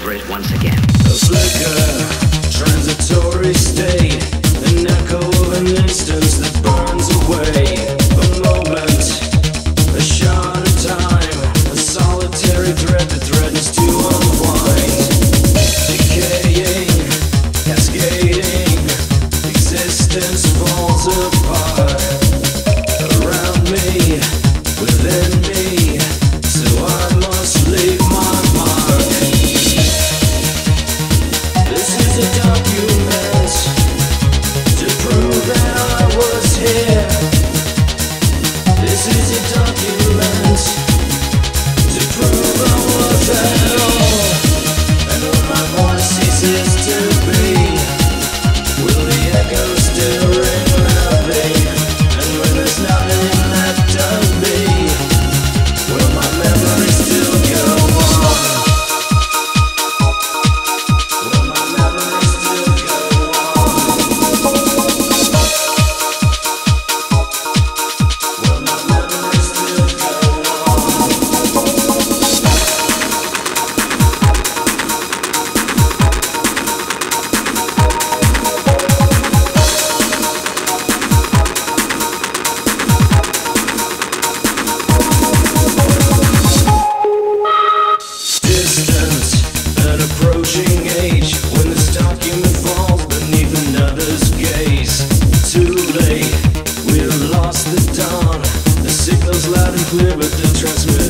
over it once again. A flicker, transitory state, an echo of an instance that burns away. to transmit.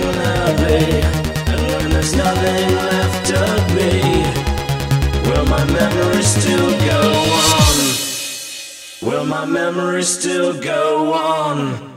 nothing left of me. Will my memory still go on? Will my memory still go on?